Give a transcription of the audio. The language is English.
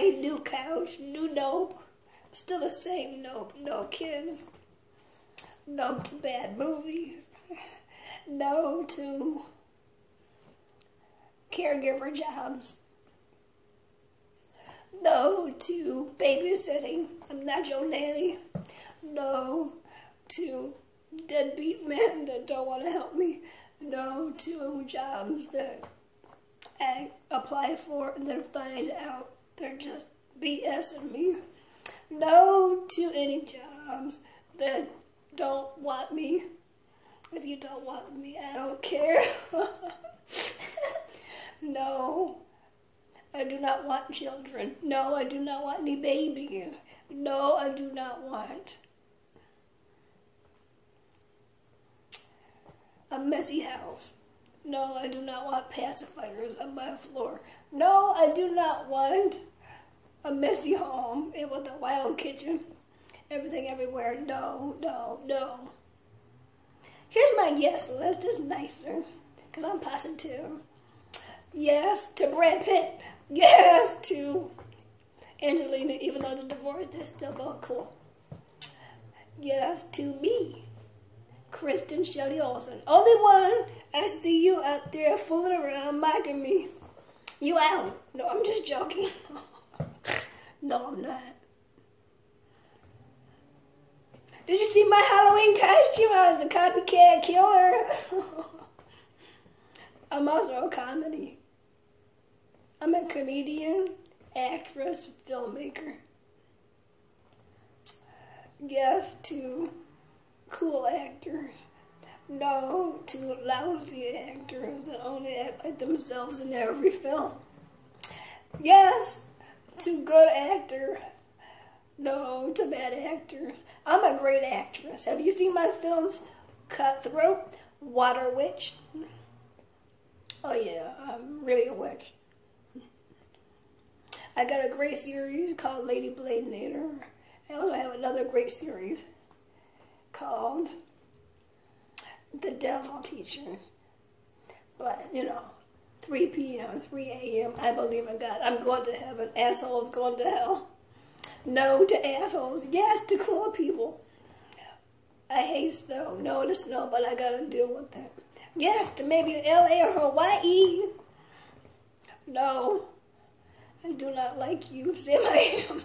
New couch, new nope. Still the same nope. No kids. No to bad movies. No to caregiver jobs. No to babysitting. I'm not your nanny. No to deadbeat men that don't want to help me. No to jobs that I apply for and then find out they're just BSing me. No to any jobs that don't want me. If you don't want me, I don't care. no, I do not want children. No, I do not want any babies. No, I do not want a messy house. No, I do not want pacifiers on my floor. No, I do not want a messy home with a wild kitchen. Everything everywhere. No, no, no. Here's my yes list. It's nicer because I'm positive. Yes to Brad Pitt. Yes to Angelina, even though they're divorced, they're still both cool. Yes to me. Kristyn Shelley Olson. Only one. I see you out there fooling around, mocking me. You out. No, I'm just joking. no, I'm not. Did you see my Halloween costume? I was a copycat killer. I'm also a comedy. I'm a comedian, actress, filmmaker. Yes, to cool actors. No to lousy actors that only act like themselves in every film. Yes to good actors. No to bad actors. I'm a great actress. Have you seen my films? Cutthroat, Water Witch. Oh yeah, I'm really a witch. I got a great series called Lady Bladinator. I also have another great series called The Devil Teacher. But, you know, 3 p.m., 3 a.m., I believe in God. I'm going to heaven. Assholes going to hell. No to assholes. Yes to cool people. I hate snow. No to snow, but I gotta deal with that. Yes to maybe LA or Hawaii. No, I do not like you. Sam I am.